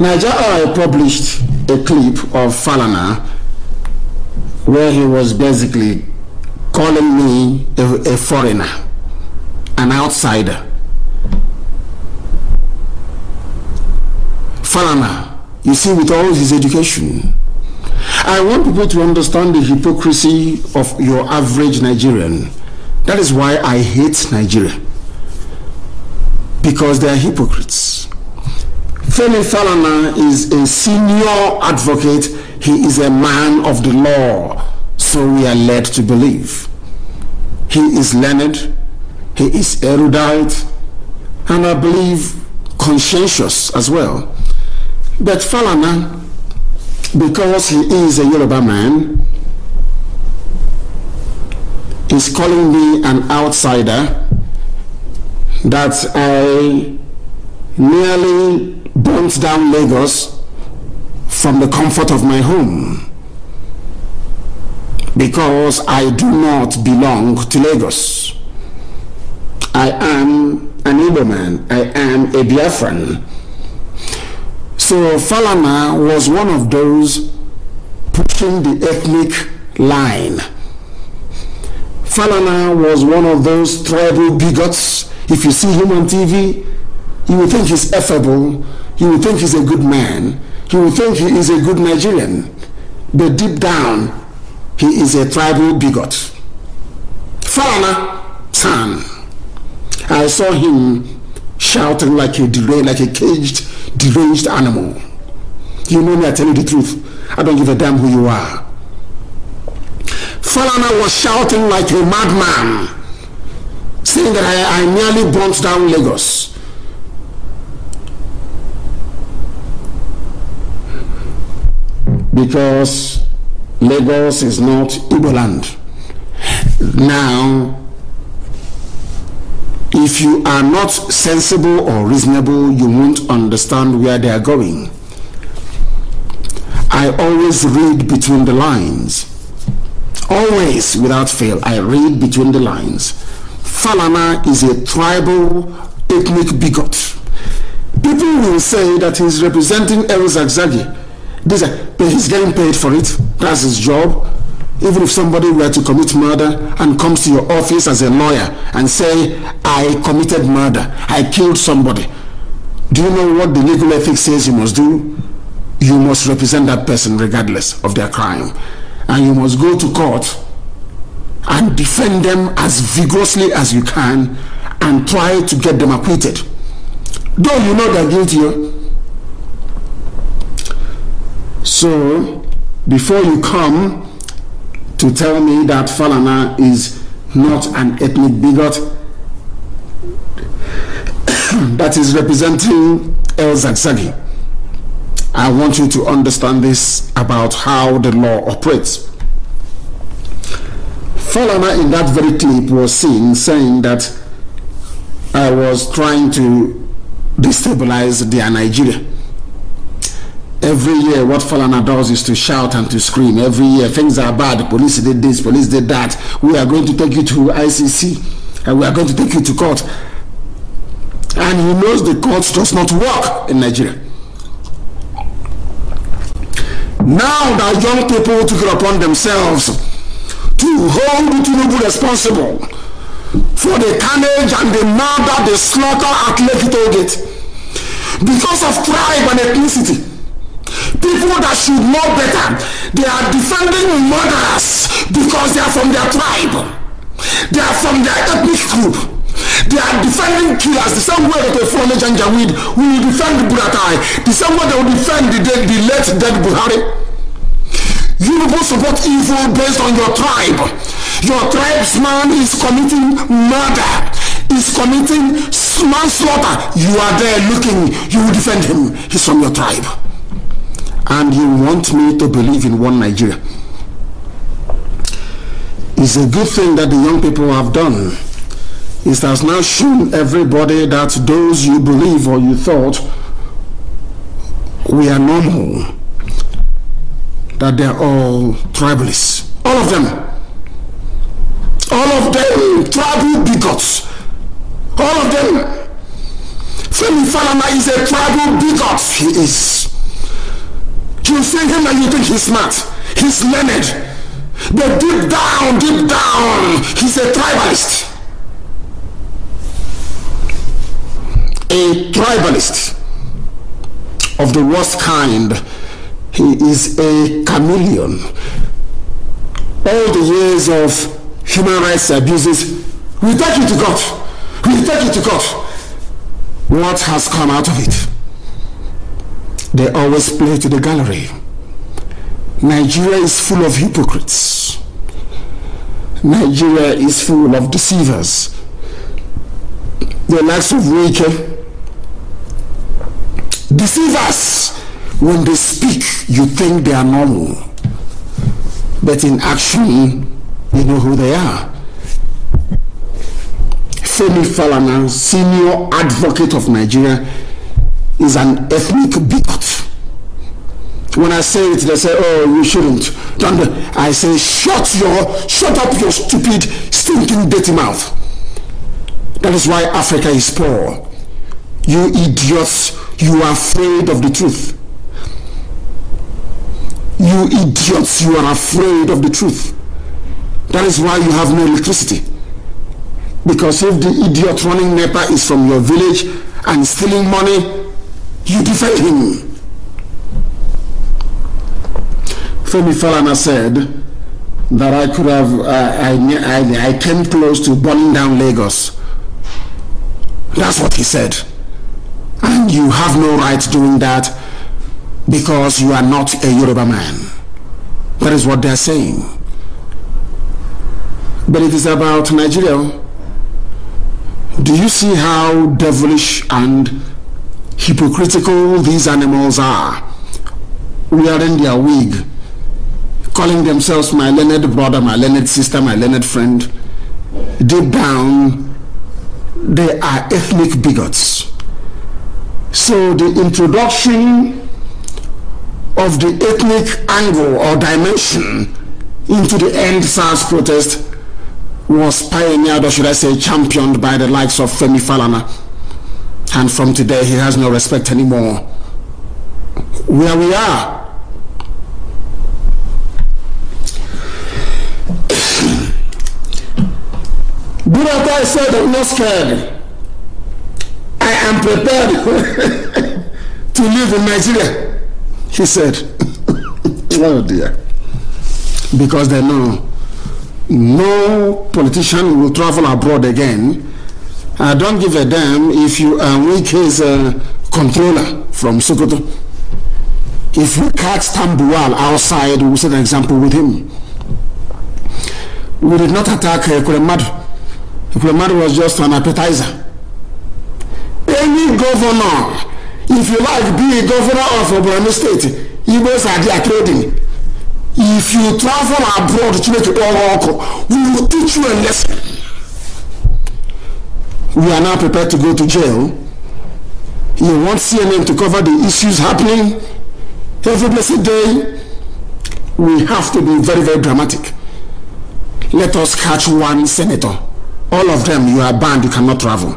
Niger Oil published a clip of Falana where he was basically calling me a, a foreigner, an outsider. Falana, you see, with all his education, I want people to understand the hypocrisy of your average Nigerian. That is why I hate Nigeria. Because they are hypocrites. Femi Falana is a senior advocate. He is a man of the law. So we are led to believe. He is learned. He is erudite. And I believe conscientious as well. But Falana, because he is a Yoruba man, is calling me an outsider that I nearly burnt down Lagos from the comfort of my home because I do not belong to Lagos. I am an Igbo man. I am a Biafran. So Falana was one of those pushing the ethnic line. Falana was one of those tribal bigots. If you see him on TV, you will think he's affable. You will think he's a good man. He will think he is a good Nigerian. But deep down, he is a tribal bigot. Falana SAN. I saw him shouting like a deranged, like a caged, deranged animal. You know me, I tell you the truth. I don't give a damn who you are. Falana was shouting like a madman, saying that I, I nearly burnt down Lagos. Because Lagos is not Igbo land. Now, if you are not sensible or reasonable, you won't understand where they are going. I always read between the lines. Always, without fail, I read between the lines. Falana is a tribal ethnic bigot. People will say that he's representing El Zakzaky. This, he's getting paid for it. That's his job. Even if somebody were to commit murder and comes to your office as a lawyer and say, I committed murder, I killed somebody, do you know what the legal ethics says you must do? You must represent that person regardless of their crime. And you must go to court and defend them as vigorously as you can and try to get them acquitted. Though you know they're guilty. So, before you come to tell me that Falana is not an ethnic bigot that is representing El Zakzaky, I want you to understand this about how the law operates. Falana in that very clip was seen saying that I was trying to destabilize their Nigeria. Every year, what Falana does is to shout and to scream. Every year, things are bad. Police did this, police did that. We are going to take you to ICC, and we are going to take you to court. And he knows the court does not work in Nigeria. Now that young people took it upon themselves to hold Tinubu responsible for the carnage and the murder, the slaughter at Lekki Gate because of tribe and ethnicity. People that should know better, they are defending murderers because they are from their tribe. They are from their ethnic group. They are defending killers the same way that they follow Janjaweed will defend Buratai, the same way they will defend the, dead, the late dead Buhari. You people support evil based on your tribe. Your tribesman is committing murder, is committing manslaughter. You are there looking, you will defend him. He's from your tribe. And you want me to believe in one Nigeria. It's a good thing that the young people have done. It has now shown everybody that those you believe or you thought we are normal, that they're all tribalists. All of them. All of them tribal bigots. All of them. Femi Falana is a tribal bigot. He is. You see him and you think he's smart. He's learned. But deep down, deep down, he's a tribalist. A tribalist of the worst kind. He is a chameleon. All the years of human rights abuses, we take you to God. We take you to God. What has come out of it? They always play to the gallery. Nigeria is full of hypocrites. Nigeria is full of deceivers. The likes of Wike. Deceivers. When they speak, you think they are normal. But in action, you know who they are. Femi Falana, senior advocate of Nigeria, is an ethnic bigot. When I say it, they say, oh, you shouldn't. Don't I say, shut your, shut up your stupid, stinking, dirty mouth. That is why Africa is poor. You idiots, you are afraid of the truth. You idiots, you are afraid of the truth. That is why you have no electricity. Because if the idiot running NEPA is from your village and stealing money, you defend him. Femi Falana said that I could have, uh, I, I, I came close to burning down Lagos. That's what he said. And you have no right doing that because you are not a Yoruba man. That is what they're saying. But it is about Nigeria. Do you see how devilish and hypocritical these animals are? Wearing their wig calling themselves my learned brother, my learned sister, my learned friend, deep down, they are ethnic bigots. So the introduction of the ethnic angle or dimension into the end SARS protest was pioneered, or should I say, championed by the likes of Femi Falana. And from today, he has no respect anymore. Where we are, Buratai said, I'm not scared. I am prepared to live in Nigeria. He said, oh dear. Because they know no politician will travel abroad again. I don't give a damn if you are weak his uh, controller from Sokoto. If we catch Tambuwal outside, we'll set an example with him. We did not attack uh, Ekweremadu. Ekweremadu was just an appetizer. Any governor, if you like, be a governor of Oborno State, You Igbos are there trading. If you travel abroad to make it all we will teach you a lesson. We are now prepared to go to jail. You want CNN to cover the issues happening every blessed day. We have to be very, very dramatic. Let us catch one senator. All of them, you are banned, you cannot travel.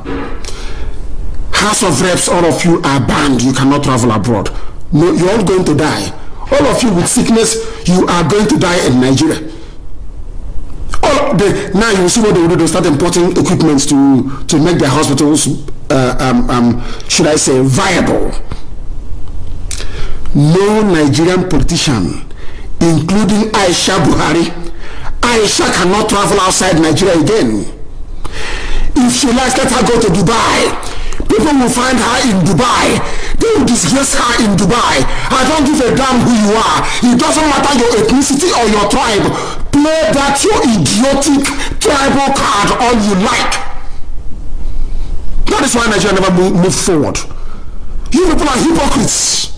House of Reps, all of you are banned, you cannot travel abroad. No, you're all going to die. All of you with sickness, you are going to die in Nigeria. All the, now you see what they will do. They start importing equipment to to make their hospitals, uh, um, um, should I say, viable. No Nigerian politician, including Aisha Buhari, Aisha cannot travel outside Nigeria again. If she likes, let her go to Dubai. People will find her in Dubai. They will disgrace her in Dubai. I don't give a damn who you are. It doesn't matter your ethnicity or your tribe. Play that your idiotic tribal card all you like. That is why Nigeria never move, move forward. You people are hypocrites.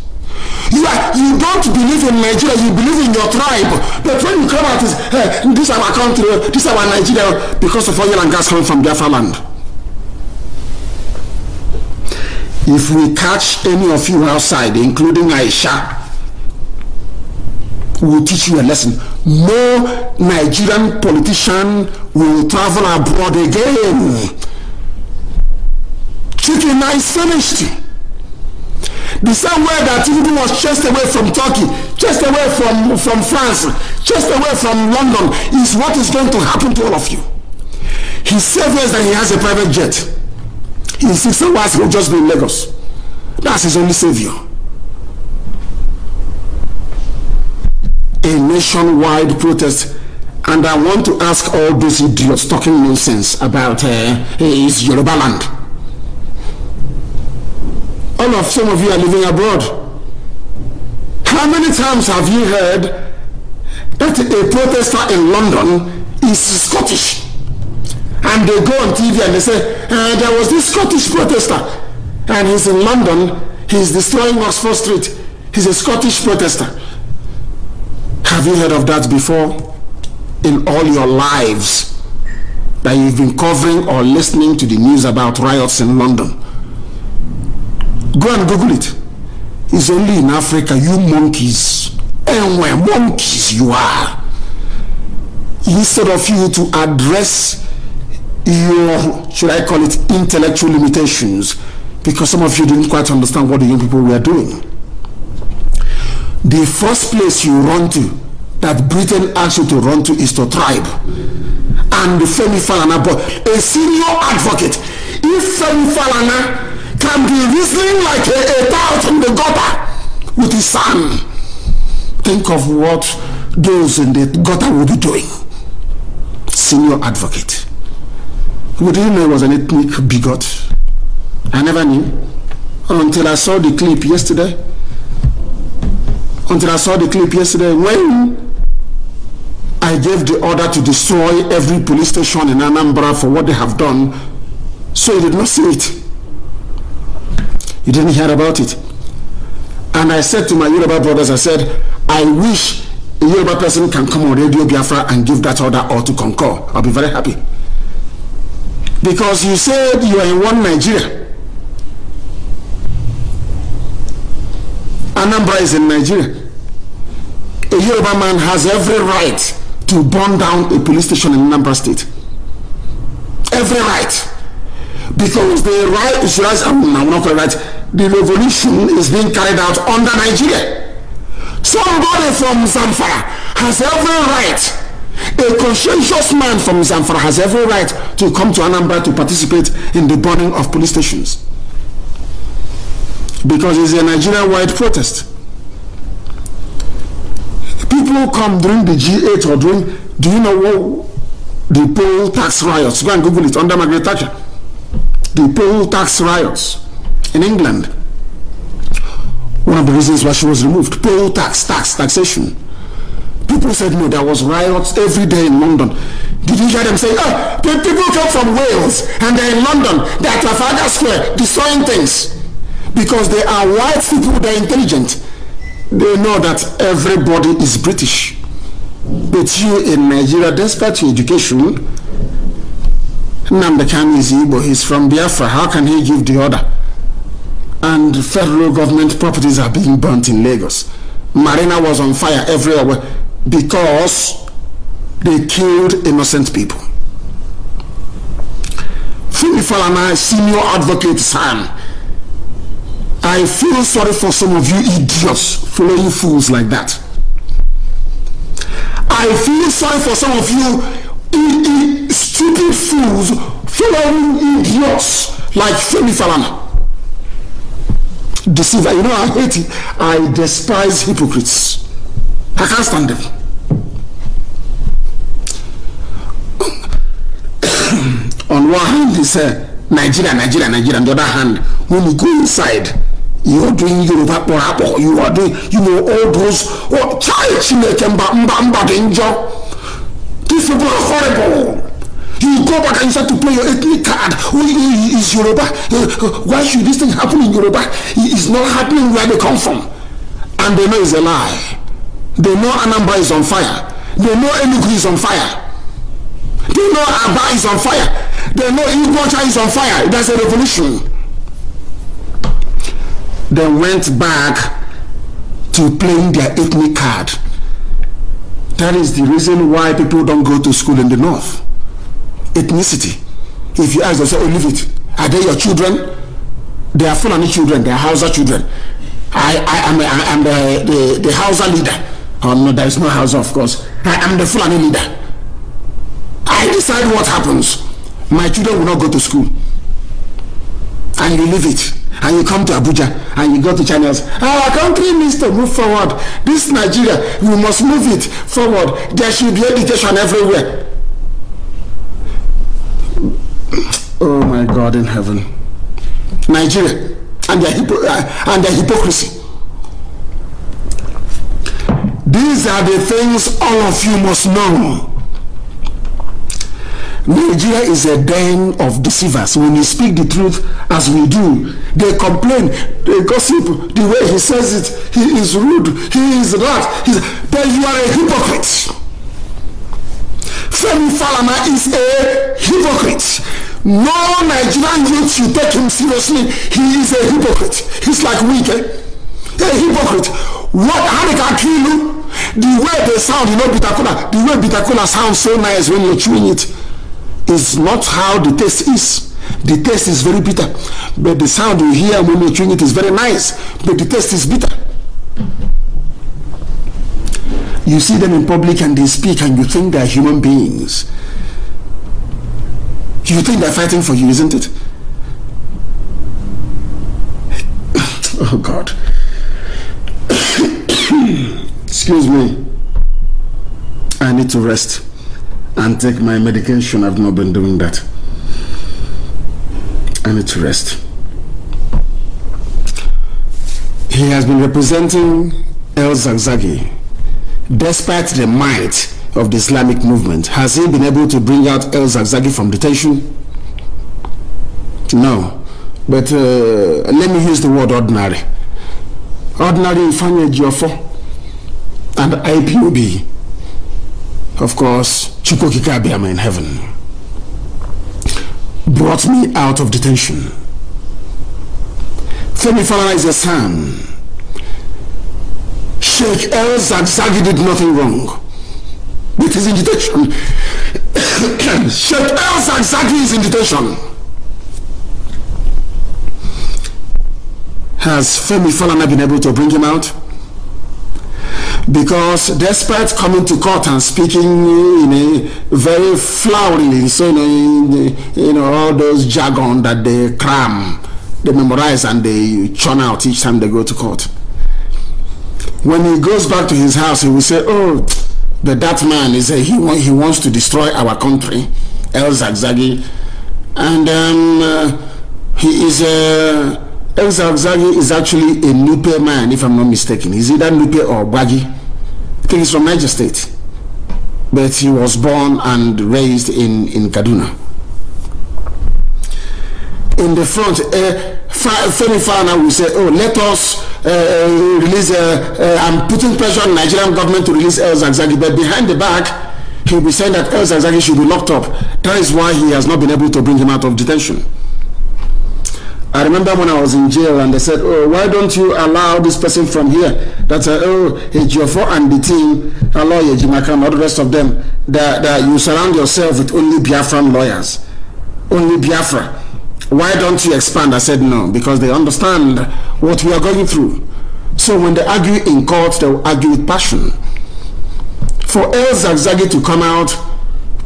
You, are, you don't believe in Nigeria, you believe in your tribe. But when you come out, is, hey, this is our country, this is our Nigeria, because of oil and gas coming from Biafra land. If we catch any of you outside, including Aisha, will teach you a lesson. No Nigerian politician will travel abroad again. Chicken is finished. The same way that Tinubu was chased away from Turkey, chased away from, from France, chased away from London, is what is going to happen to all of you. He saves that he has a private jet. His sister was will just be in Lagos. That's his only savior. A nationwide protest and I want to ask all those idiots talking nonsense about uh, his Yoruba land all of some of you are living abroad. How many times have you heard that a protester in London is Scottish? And they go on TV and they say, uh, there was this Scottish protester and he's in London, he's destroying Oxford Street. He's a Scottish protester. Have you heard of that before? In all your lives that you've been covering or listening to the news about riots in London. Go and Google it. It's only in Africa, you monkeys. And where monkeys you are. Instead of you to address your, should I call it, intellectual limitations, because some of you didn't quite understand what the young people were doing. The first place you run to, that Britain asked you to run to, to tribe. And Femi Falana, a senior advocate, if Femi Falana can be reasoning like a, a child in the gutter with his son. Think of what those in the gutter will be doing. Senior advocate. We didn't know he was an ethnic bigot. I never knew until I saw the clip yesterday. Until I saw the clip yesterday when I gave the order to destroy every police station in Anambra for what they have done. So you did not see it. You didn't hear about it. And I said to my Yoruba brothers, I said, I wish a Yoruba person can come on Radio Biafra and give that order or to concur. I'll be very happy. Because you said you are in one Nigeria. Anambra is in Nigeria. A Yoruba man has every right to burn down a police station in Anambra State. Every right. Because the right should I, I'm not correct right the revolution is being carried out under Nigeria. Somebody from Zamfara has every right a conscientious man from Zamfara has every right to come to Anambra to participate in the burning of police stations. Because it's a Nigeria-wide protest people come during the G8 or during do you know what the poll tax riots go and google it under Margaret Thatcher the poll tax riots in England. One of the reasons why she was removed, poll tax, tax, taxation. People said no, there was riots every day in London. Did you hear them say, oh, people come from Wales and they're in London, they're at Trafalgar Square destroying things. Because they are white people, they're intelligent. They know that everybody is British. But you in Nigeria, despite your education, Nnamdi Kanu is Igbo, he's from Biafra. How can he give the order? And federal government properties are being burnt in Lagos. Marina was on fire everywhere because they killed innocent people. Femi Falana, senior advocate SAN, I feel sorry for some of you idiots following fools like that. I feel sorry for some of you stupid fools following idiots like Femi Falana. Deceiver. You know, I hate it. I despise hypocrites. I can't stand them. On one hand, they say Nigeria, Nigeria, Nigeria. On the other hand, when you go inside, you are doing Yoruba Porapo. You are doing, you know, all those. Oh, child, Chineke, mba, mba, mba, danger. These people are horrible. You go back and start to play your ethnic card. Who is Yoruba? Why should this thing happen in Yoruba? It's not happening where they come from. And they know it's a lie. They know Anambra is on fire. They know Enugu is on fire. They know Aba is on fire. They know Igbocha is on fire. That's a revolution. They went back to playing their ethnic card. That is the reason why people don't go to school in the north ethnicity. If you ask them, say, oh, leave it. Are they your children? They are Fulani children, they are Hausa children. I, I am I am the, the, the Hausa leader. Oh no, there is no Hausa, of course. I am the Fulani leader. I decide what happens. My children will not go to school. And you leave it. And you come to Abuja and you go to channels. Our country needs to move forward. This Nigeria, we must move it forward. There should be education everywhere. Oh my God in heaven. Nigeria and their, hypo- uh, and their hypocrisy. These are the things all of you must know. Nigeria is a den of deceivers. When you speak the truth as we do, they complain, they gossip, the way he says it, he is rude, he is that. He's, but you are a hypocrite. Femi Falana is a hypocrite. No Nigerian youth should take him seriously. He is a hypocrite. He's like weak. Eh? A hypocrite. What kill you? The way they sound, you know, Bitakula, the way Bitakula sounds so nice when you're chewing it is not how the taste is. The taste is very bitter. But the sound you hear when you're chewing it is very nice. But the taste is bitter. You see them in public and they speak and you think they're human beings. You think they're fighting for you, isn't it? Oh God. Excuse me. I need to rest and take my medication. I've not been doing that. I need to rest. He has been representing El Zakzaky despite the might of the Islamic movement. Has he been able to bring out El Zakzaky from detention? No. But uh, let me use the word ordinary. Ordinary Ifeanyi Ejiofor and IPOB. Of course, Chukwu Okike Abiama in heaven brought me out of detention. Femi Falana is a son. Sheikh El Zakzaky did nothing wrong with his invitation. Sheikh El Zakzaky is in detention. Has Femi Falana been able to bring him out? Because despite coming to court and speaking in a very flowery, so you know, you know all those jargon that they cram, they memorize and they churn out each time they go to court. When he goes back to his house, he will say, "Oh, but that man is a, he, he wants to destroy our country, El Zakzaky, and um, uh, he is a." El Zakzaky is actually a Nupe man, if I'm not mistaken. He's either Nupe or Bagi. I think he's from Niger State. But he was born and raised in, in Kaduna. In the front, uh, Femi Fana will say, oh, let us uh, release, uh, uh, I'm putting pressure on Nigerian government to release El Zakzaky. But behind the back, he'll be saying that El Zakzaky should be locked up. That is why he has not been able to bring him out of detention. I remember when I was in jail and they said, oh, why don't you allow this person from here? That's uh, oh, Ejiofor and the team, allow Ejimakor and all the rest of them, that, that you surround yourself with only Biafran lawyers. Only Biafra. Why don't you expand? I said no, because they understand what we are going through. So when they argue in court, they will argue with passion. For El Zakzaky to come out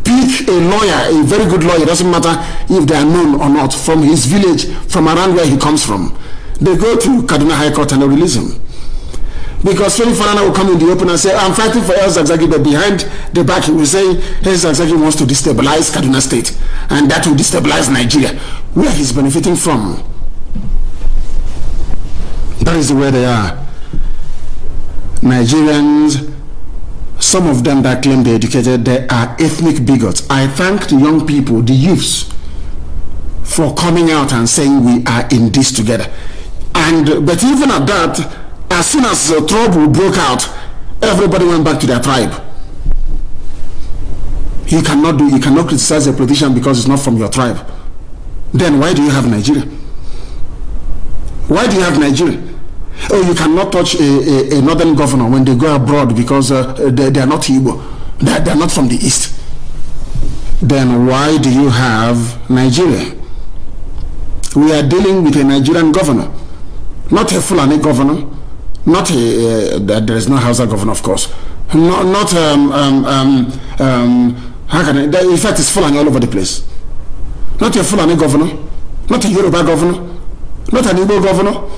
pick a lawyer, a very good lawyer, it doesn't matter if they are known or not, from his village, from around where he comes from. They go to Kaduna High Court and they release him. Because Femi Falana will come in the open and say, I'm fighting for El Zakzaky, but behind the back he will say, El Zakzaky wants to destabilize Kaduna State, and that will destabilize Nigeria, where he's benefiting from. That is way they are. Nigerians some of them that claim they're educated, they are ethnic bigots. I thank the young people, the youths, for coming out and saying we are in this together. And but even at that, as soon as the trouble broke out, everybody went back to their tribe. You cannot do you cannot criticize a politician because it's not from your tribe. Then why do you have Nigeria? Why do you have Nigeria? Oh, you cannot touch a, a, a, northern governor when they go abroad because uh, they, they, are not Igbo. They, they are not from the east. Then why do you have Nigeria? we are dealing with a Nigerian governor, not a Fulani governor, not a, there is no Hausa governor, of course, not, not um, um, um, um, how can I, in fact, it's Fulani all over the place. Not a Fulani governor, not a Yoruba governor, not an Igbo governor.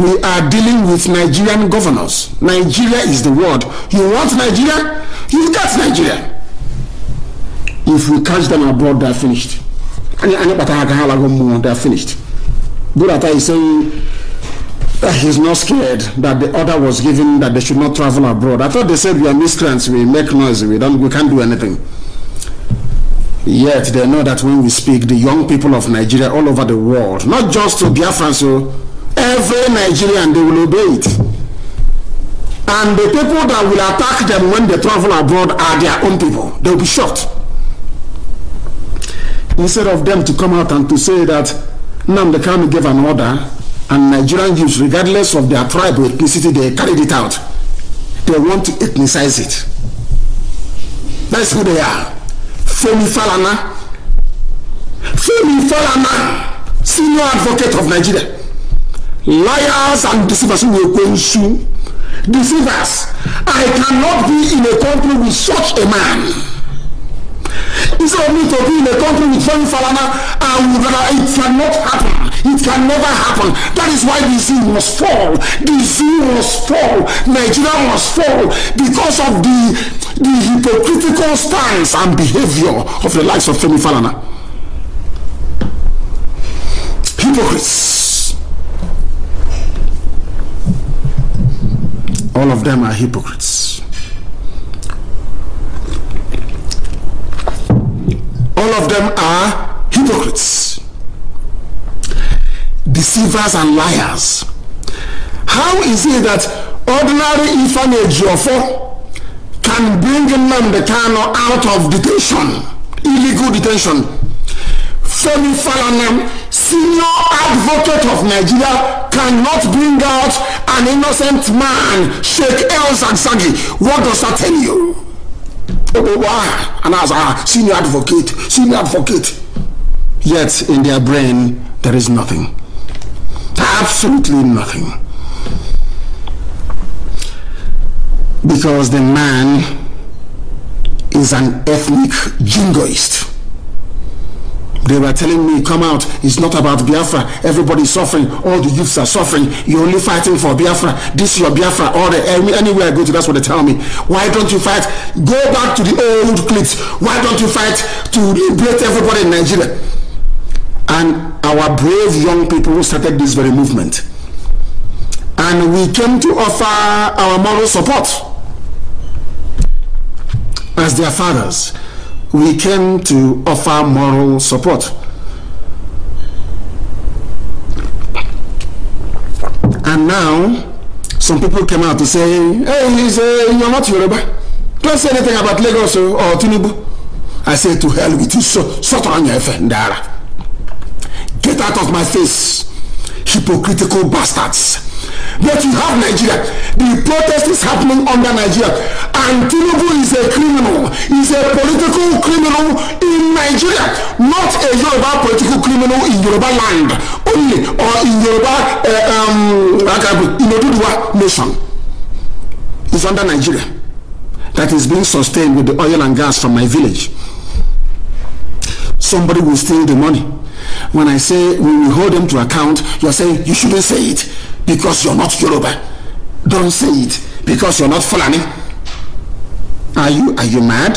We are dealing with Nigerian governors. Nigeria is the word. You want Nigeria? You got Nigeria. If we catch them abroad, they're finished. They are finished. Buratai is saying he's not scared that the order was given that they should not travel abroad. I thought they said we are miscreants, we make noise, we don't, we can't do anything. Yet they know that when we speak, the young people of Nigeria all over the world, not just to Biafran, so oh, every Nigerian, they will obey it. And the people that will attack them when they travel abroad are their own people. They will be shot. Instead of them to come out and to say that Nnamdi Kanu gave an order and Nigerian youths, regardless of their tribe or ethnicity, they carried it out. They want to ethnicize it. That's who they are. Femi Falana. Femi Falana, senior advocate of Nigeria. Liars and deceivers who will Deceivers. I cannot be in a country with such a man. Instead of me to be in a country with Femi Falana, I would rather, it cannot happen. It can never happen. That is why the zoo must fall. The zoo must fall. Nigeria must fall because of the the hypocritical stance and behavior of the likes of Femi Falana. Hypocrites. All of them are hypocrites. All of them are hypocrites. Deceivers and liars. How is it that ordinary Ifeanyi Ejiofor can bring Nnamdi Kanu out of detention, illegal detention. Femi Falana, senior advocate of Nigeria, cannot bring out an innocent man, Sheikh El Zakzaky. What does that tell you? Oh, oh, why? And as a senior advocate, senior advocate. Yet in their brain, there is nothing. Absolutely nothing. because the man is an ethnic jingoist. They were telling me, come out, it's not about Biafra. Everybody's suffering. All the youths are suffering. You're only fighting for Biafra. This is your Biafra. Or anywhere I go to, that's what they tell me. Why don't you fight? Go back to the old clips. Why don't you fight to liberate everybody in Nigeria? And our brave young people who started this very movement. And we came to offer our moral support as their fathers, we came to offer moral support. And now, some people came out to say, hey, he's, uh, you're not Yoruba. Don't say anything about Lagos or Tinubu. I say, to hell with you, so, so on your Ndara. Get out of my face, hypocritical bastards. But you have Nigeria. The protest is happening under Nigeria. And Tinubu is a criminal. He's a political criminal in Nigeria. Not a Yoruba political criminal in Yoruba land only. Or in Yoruba, uh, um, in Oduduwa nation. He's under Nigeria. That is being sustained with the oil and gas from my village. Somebody will steal the money. When I say we hold them to account, you're saying you shouldn't say it because you're not Yoruba. Don't say it because you're not Fulani. Are you are you mad?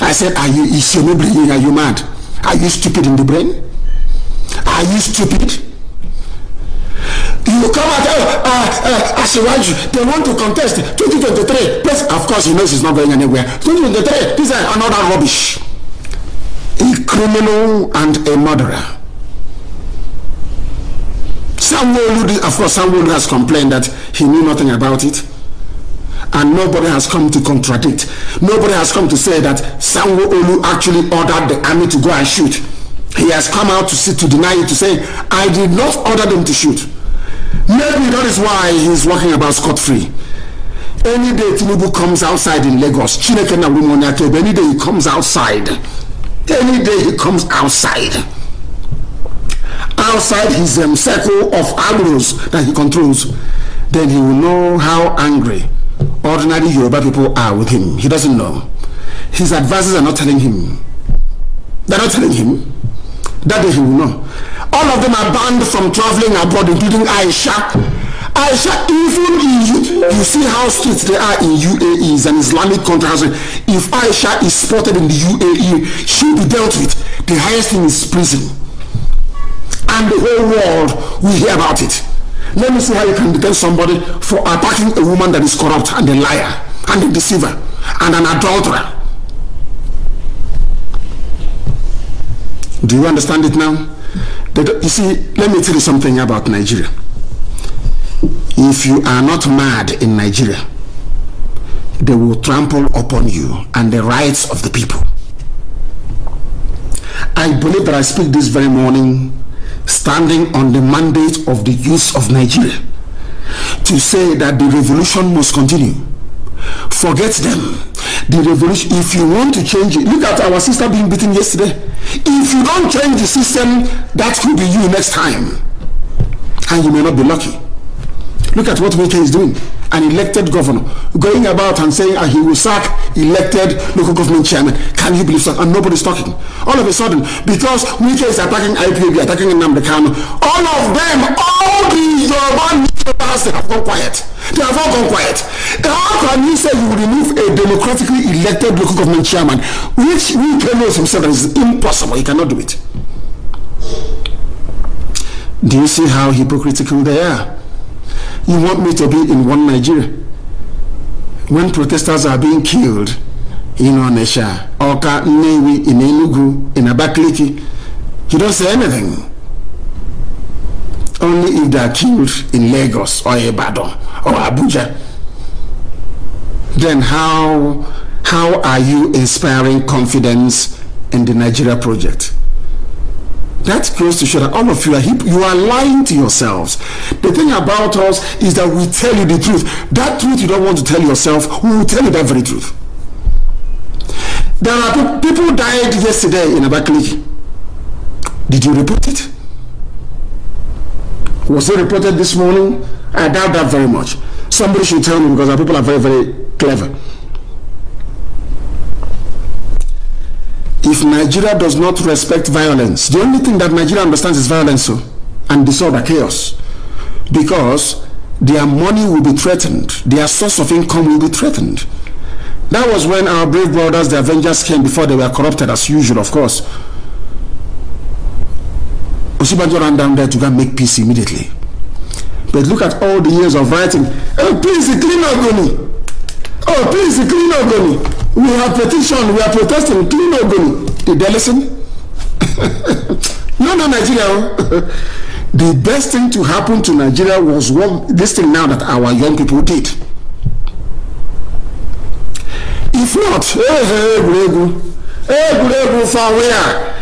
I said, are you is your Are you mad? Are you stupid in the brain? Are you stupid? You come out, uh, uh, Asiwaju, they want to contest 2023. Plus, of course, he knows he's not going anywhere. 2023, this is another rubbish. A criminal and a murderer. Samuel, of course, Samuel has complained that he knew nothing about it. And nobody has come to contradict. Nobody has come to say that Samuel Olu actually ordered the army to go and shoot. He has come out to sit to deny it, to say, I did not order them to shoot. Maybe that is why he's walking about scot-free. Any day Tinubu comes outside in Lagos, Chineke na any day he comes outside, any day he comes outside, outside his um, circle of arrows that he controls, then he will know how angry ordinary Yoruba people are with him. He doesn't know. His advisors are not telling him. They're not telling him. That day he will know. All of them are banned from traveling abroad, including Aisha. Aisha, even in you, you see how strict they are in UAE, is an Islamic country. If Aisha is spotted in the UAE, she'll be dealt with. The highest thing is prison. And the whole world will hear about it. Let me see how you can detain somebody for attacking a woman that is corrupt and a liar and a deceiver and an adulterer. Do you understand it now? you see, let me tell you something about Nigeria. If you are not mad in Nigeria, they will trample upon you and the rights of the people. I believe that I speak this very morning standing on the mandate of the youth of Nigeria to say that the revolution must continue. Forget them. The revolution, if you want to change it, look at our sister being beaten yesterday. If you don't change the system, that could be you next time. And you may not be lucky. Look at what Wike is doing. An elected governor going about and saying uh, he will sack elected local government chairman. Can you believe that? And nobody's talking. All of a sudden, because Wike is attacking IPOB, attacking Nnamdi all of them, all the Yoruba they have gone quiet. They have all gone quiet. How can you say you will remove a democratically elected local government chairman, which Wike knows himself is impossible. He cannot do it. Do you see how hypocritical they are? You want me to be in one Nigeria? When protesters are being killed in Onesha, Oka, Nnewi, in Enugu, in Abakaliki, you don't say anything. Only if they are killed in Lagos or Ibadan or Abuja. Then how, how are you inspiring confidence in the Nigeria project? That goes to show that all of you are you are lying to yourselves. The thing about us is that we tell you the truth. That truth you don't want to tell yourself, we will tell you that very truth. There are people died yesterday in Abakaliki. Did you report it? Was it reported this morning? I doubt that very much. Somebody should tell me because our people are very, very clever. If Nigeria does not respect violence, the only thing that Nigeria understands is violence so, and disorder, chaos. Because their money will be threatened, their source of income will be threatened. That was when our brave brothers, the Avengers, came before they were corrupted, as usual, of course. Osinbajo ran down there to go and make peace immediately. But look at all the years of writing. Oh, please, clean up, Oh, please, clean up, we have petition, we are protesting, clean Ogoni. Did they listen? no, no, Nigeria. the best thing to happen to Nigeria was what this thing now that our young people did. If not, hey, hey, Guregu, hey, Guregu, for where?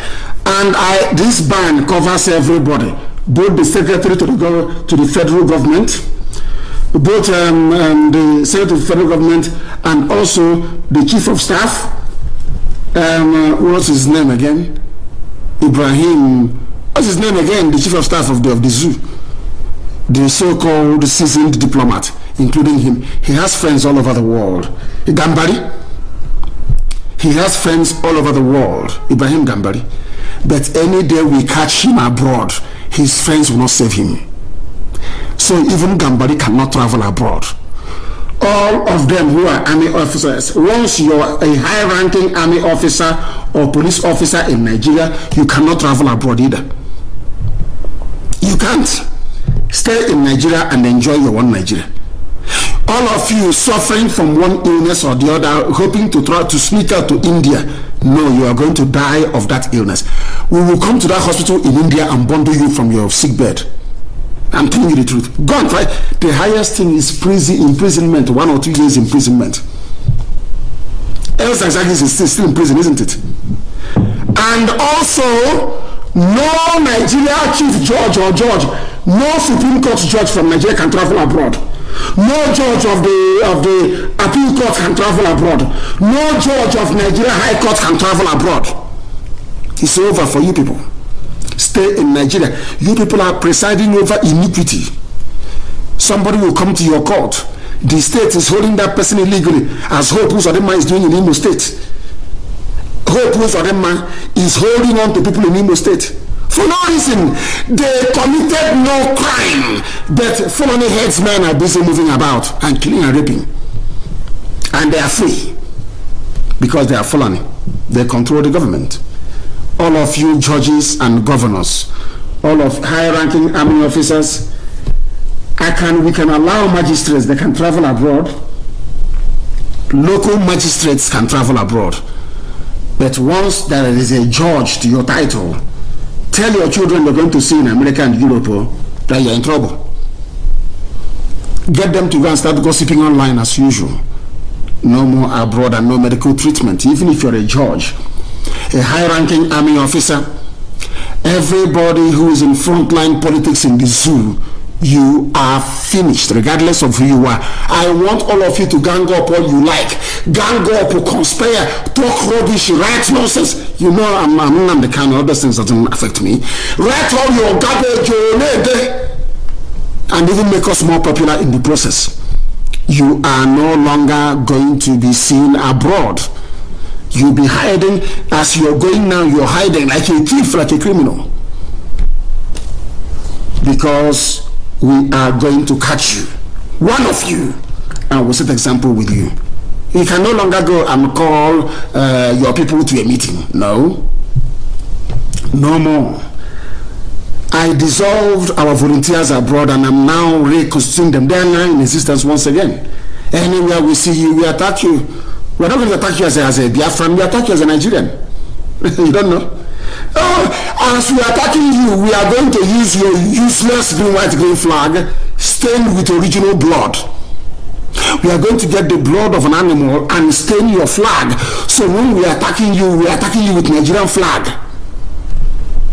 And I, this ban covers everybody, both the secretary to the, to the federal government, both um, um, the Senate of the federal government and also the chief of staff. Um, uh, what's his name again? Ibrahim. What's his name again? The chief of staff of the, of the zoo. The so-called seasoned diplomat, including him. He has friends all over the world. Gambari. He has friends all over the world. Ibrahim Gambari. But any day we catch him abroad, his friends will not save him. So even Gambari cannot travel abroad. All of them who are army officers, once you're a high-ranking army officer or police officer in Nigeria, you cannot travel abroad either. You can't stay in Nigeria and enjoy your one Nigeria. All of you suffering from one illness or the other, hoping to try to sneak out to India. No, you are going to die of that illness. We will come to that hospital in India and bundle you from your sick bed. I'm telling you the truth. Go and. The highest thing is prison imprisonment, one or two years imprisonment. Else exactly is still, still in prison, isn't it? And also, no Nigeria chief judge or judge, no Supreme Court judge from Nigeria can travel abroad. No judge of the of the appeal court can travel abroad. No judge of Nigeria High Court can travel abroad. It's over for you people. Stay in Nigeria. You people are presiding over iniquity. Somebody will come to your court. The state is holding that person illegally, as Hope Uzodimma is doing in Imo State. Hope Uzodimma is holding on to people in Imo State. For no reason. They committed no crime. But Fulani headsmen are busy moving about and killing and raping. And they are free. Because they are Fulani. They control the government. All of you judges and governors, all of high-ranking army officers, I can, we can allow magistrates, they can travel abroad. Local magistrates can travel abroad. But once there is a judge to your title, tell your children they're going to see in America and Europe oh, that you're in trouble. Get them to go and start gossiping online as usual. No more abroad and no medical treatment, even if you're a judge, a high-ranking army officer, everybody who is in frontline politics in the zoo you are finished regardless of who you are. I want all of you to gang up all you like. Gang up conspire talk rubbish write nonsense. You know i'm i'm not the kind of other things that don't affect me. Write all your garbage and even make us more popular in the process. You are no longer going to be seen abroad you'll be hiding as you're going now you're hiding like a thief like a criminal because we are going to catch you. One of you. And we'll set example with you. You can no longer go and call uh, your people to a meeting. No. No more. I dissolved our volunteers abroad and I'm now reconstituting them. They are now in existence once again. Anywhere we see you, we attack you. We're not going to attack you as a, as a Biafran, we attack you as a Nigerian. you don't know? Oh, as we are attacking you, we are going to use your useless green, white, green flag stained with original blood. We are going to get the blood of an animal and stain your flag. So when we are attacking you, we are attacking you with Nigerian flag.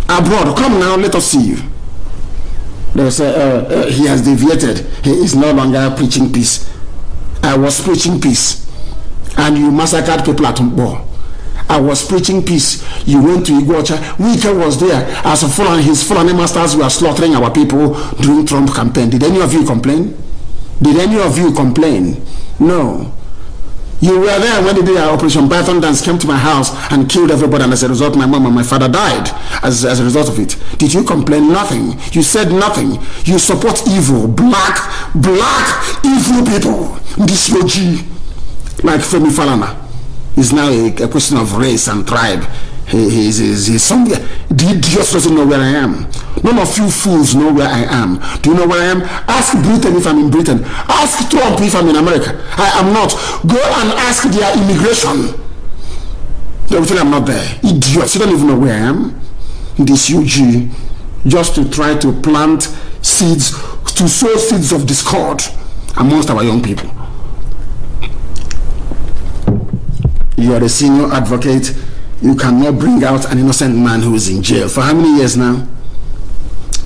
Abroad, come now, let us see you. They say, uh, uh, he has deviated. He is no longer preaching peace. I was preaching peace. And you massacred people at Mbo. I was preaching peace. You went to Iguacha. Wike was there as a Fulani, his Fulani masters were slaughtering our people during Trump campaign. Did any of you complain? Did any of you complain? No. You were there when the day Operation Python Dance came to my house and killed everybody, and as a result, my mom and my father died as, as a result of it. Did you complain? Nothing. You said nothing. You support evil, black, black, evil people. This like Femi Falana is now a, a, question of race and tribe. He, he's, he's, he's somewhere. The idiot doesn't know where I am. None of you fools know where I am. Do you know where I am? Ask Britain if I'm in Britain. Ask Trump if I'm in America. I am not. Go and ask their immigration. They will tell you I'm not there. Idiots. You don't even know where I am. This UG. Just to try to plant seeds, to sow seeds of discord amongst our young people. You are a senior advocate, you cannot bring out an innocent man who is in jail. For how many years now?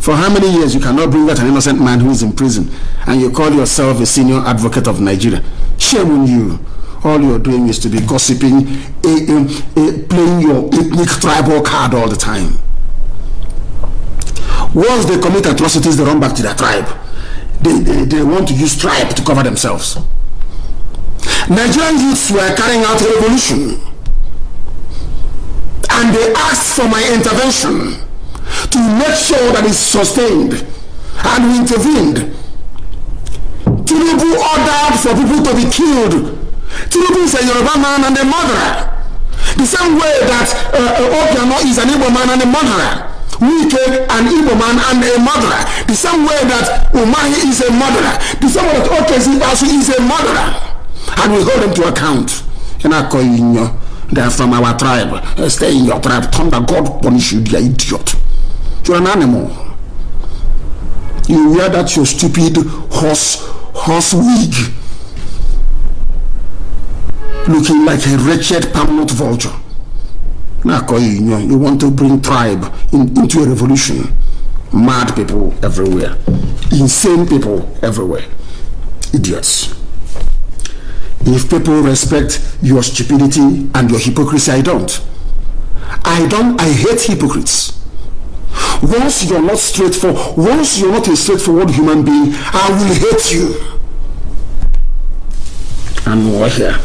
For how many years you cannot bring out an innocent man who is in prison and you call yourself a senior advocate of Nigeria? Shame on you. All you're doing is to be gossiping, eh, eh, eh, playing your ethnic tribal card all the time. Once they commit atrocities, they run back to their tribe. They, they, they want to use tribe to cover themselves. Nigerian youths were carrying out a revolution and they asked for my intervention to make sure that it's sustained and we intervened. Tinubu ordered for people to be killed. Tinubu is a Yoruba man and a murderer. The same way that uh, uh is an Igbo man and a murderer. Wike an Igbo man and a murderer. The same way that Umahi is a murderer. The same way that Okezie is a murderer and we hold them to account. You, they're from our tribe. Uh, stay in your tribe. Thunder God punish you, you idiot. You're an animal. You wear that your stupid horse horse wig. Looking like a wretched permanent vulture. You want to bring tribe in, into a revolution. Mad people everywhere. Insane people everywhere. Idiots. If people respect your stupidity and your hypocrisy, I don't. I don't, I hate hypocrites. once you're not straightforward, once you're not a straightforward human being, I will hate you. And we're here.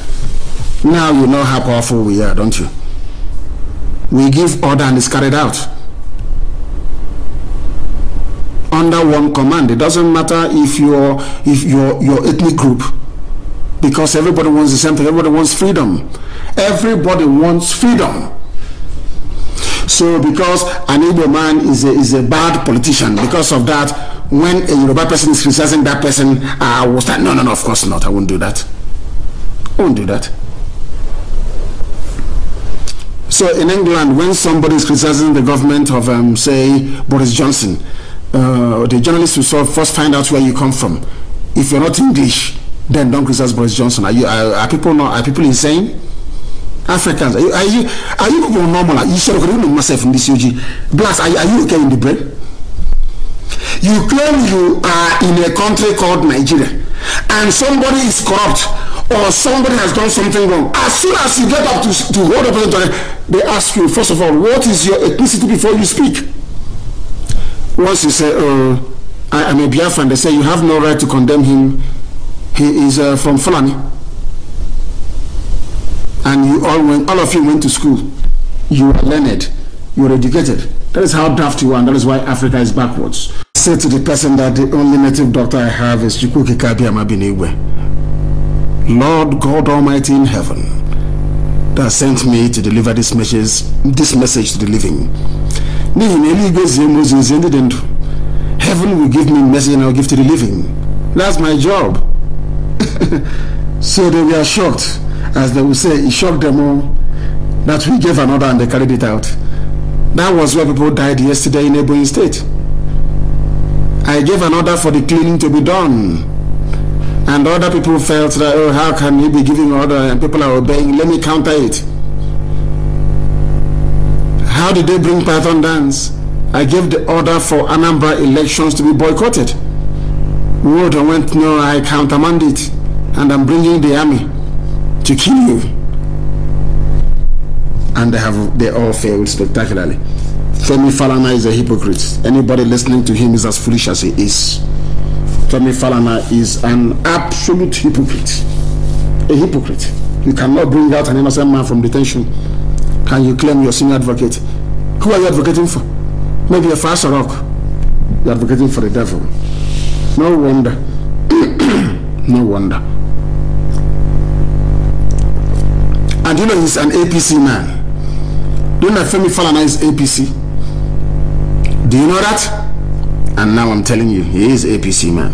Now you know how powerful we are, don't you? We give order and it's carried out. Under one command. It doesn't matter if you're if you're your ethnic group. Because everybody wants the same thing. Everybody wants freedom. Everybody wants freedom. So because an Igbo man is a, is a bad politician, because of that, when a Yoruba person is criticizing that person, I will start, no, no, no, of course not. I won't do that. I won't do that. So in England, when somebody is criticizing the government of, um, say, Boris Johnson, uh, the journalists will first find out where you come from. If you're not English, then don't criticize Boris Johnson. Are you are, are people not are people insane? Africans, are you are you, are you people normal? You sort of know myself in this UG. Blast, are, are you okay in the brain? You claim you are in a country called Nigeria and somebody is corrupt or somebody has done something wrong. As soon as you get up to, to hold up, they ask you, first of all, what is your ethnicity before you speak? Once you say, oh, I am a Biafran, they say you have no right to condemn him. He is uh, from Fulani and you all went, all of you went to school. You are learned. You are educated. That is how daft you are, and that is why Africa is backwards. Say to the person that the only native doctor I have is Chukwu Okike Abiama Binigwe. Lord God Almighty in heaven that sent me to deliver this message, this message to the living. Heaven will give me message and I will give to the living. That's my job. so they were shocked as they will say, it shocked them all that we gave an order and they carried it out. That was where people died yesterday in Ebonyi State. I gave an order for the cleaning to be done. And other people felt that, oh, how can he be giving order and people are obeying? Let me counter it. How did they bring Python dance? I gave the order for Anambra elections to be boycotted. Word went, no, I countermand it. And I'm bringing the army to kill you. And they have they all failed spectacularly. Femi Falana is a hypocrite. Anybody listening to him is as foolish as he is. Femi Falana is an absolute hypocrite. A hypocrite. You cannot bring out an innocent man from detention. Can you claim you're senior advocate? Who are you advocating for? Maybe a fast rock. You're advocating for the devil. No wonder. no wonder. And you know he's an APC man. Do you know Femi Falana is APC? Do you know that? And now I'm telling you, he is APC man.